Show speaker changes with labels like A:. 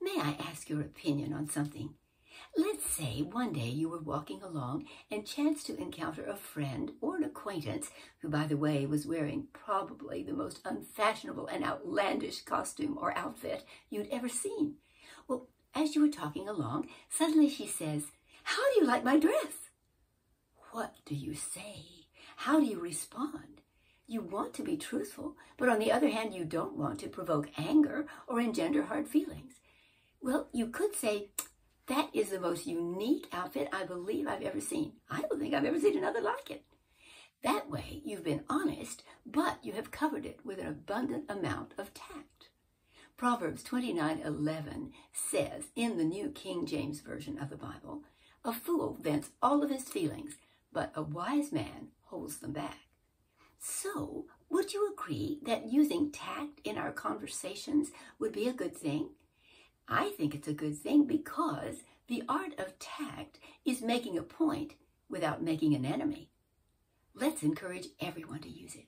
A: May I ask your opinion on something? Let's say one day you were walking along and chanced to encounter a friend or an acquaintance who, by the way, was wearing probably the most unfashionable and outlandish costume or outfit you'd ever seen. Well, as you were talking along, suddenly she says, How do you like my dress? What do you say? How do you respond? You want to be truthful, but on the other hand, you don't want to provoke anger or engender hard feelings. Well, you could say, that is the most unique outfit I believe I've ever seen. I don't think I've ever seen another like it. That way, you've been honest, but you have covered it with an abundant amount of tact. Proverbs 29:11 says in the New King James Version of the Bible, "A fool vents all of his feelings, but a wise man holds them back." So, would you agree that using tact in our conversations would be a good thing? I think it's a good thing because the art of tact is making a point without making an enemy. Let's encourage everyone to use it.